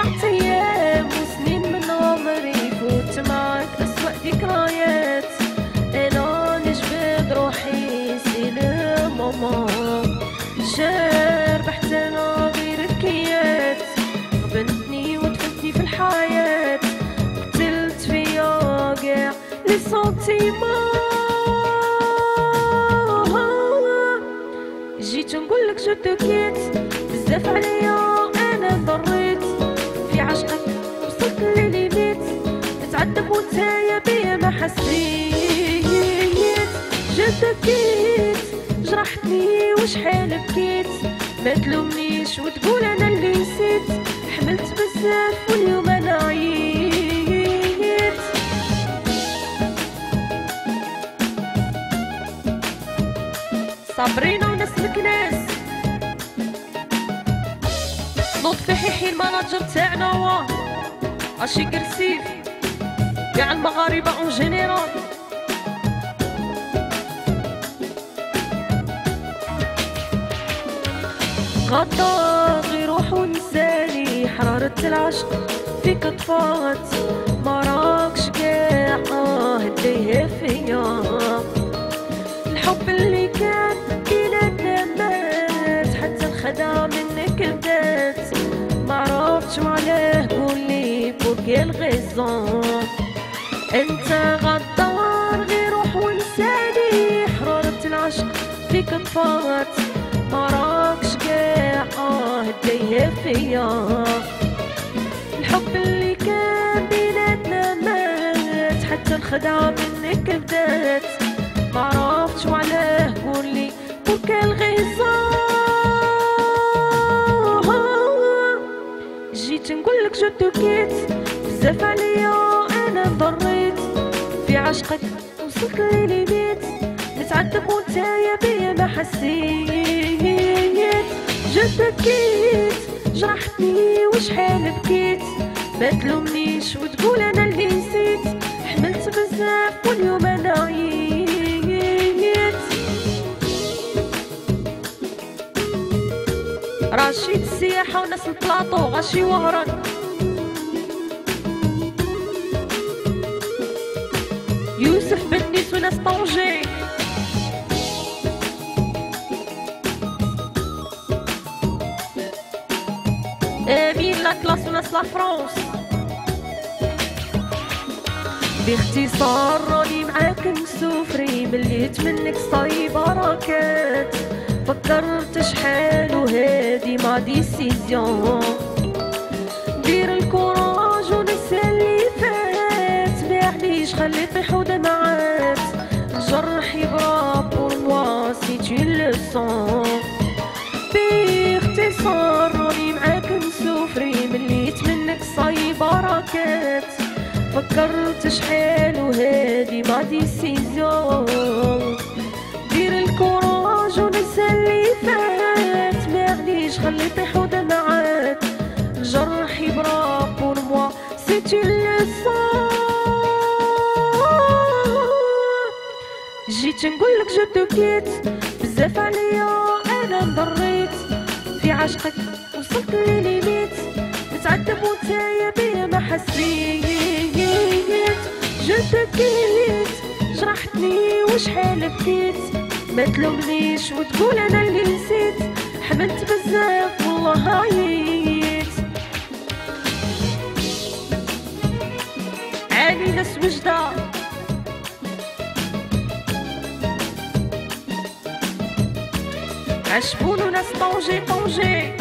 ضيعت أيام وسنين من عمري فوت معك أسوأ ذكريات أنا نجبد روحي سير ماما بحت أنا غير الكيات بنتني ودفتني في الحياة. قتلت فيا قاع لي سونتيمون جيت نقولك je te quitte. بزاف عليا أنا ضريت. عشقك وصلت لل limite نتعذب وانتايا بيا ما حسيت. je te quitte جرحتني وشحال بكيت. ما تلومنيش وتقول أنا اللي نسيت. حملت بزاف واليوم أنا عييت. صابرين ناس لطفي حيحي الماناجر تاعنا هو. اشي كرسيف كاع المغاربة اون جينيرال غدا غير روح ونساني حرارة العشق فيك طفات. بدات ما عرفتش وعلاه قولي بور كيل غيزون انت غدار غير روح ونساني حرارة العشق فيك طفات ما راكش كاع آه هديها فيا الحب اللي كان بيناتنا مات حتى الخدعة منك بدات te quitte بزاف عليا أنا ضريت. في عشقك وصلت لل limite. نتعذب وانتايا بيا ما حسيت. je te quitte جرحتني وشحال بكيت. ما تلومنيش وتقول أنا اللي نسيت. حملت بزاف واليوم أنا عييت. رشيد السياحة وناس البلاطو غاشي وهران. يوسف بن وناس طنجي امين لا كلاس وناس لا فرونس باختصار راني معاك مسوفري مليت منك صاي بركات فكرت شحال وهادي ما ديسيزيون معليش خليت يحود معات الجرح يبرا بور موا سي tu لوسون باختصار راني معاك مسوفري مليت منك صاي بركات فكرت شحال وهادي ما ديسيزيون جيت نقولك je te quitte بزاف عليا أنا ضريت في عشقك وصلت لل limite نتعذب وانتايا بيا ما حسيت. je te quitte جرحتني وشحال بكيت. ما تلومنيش وتقول أنا اللي نسيت. حملت بزاف والله عييت. عاني ناس وجدة. عشبون وناس طنجي طنجي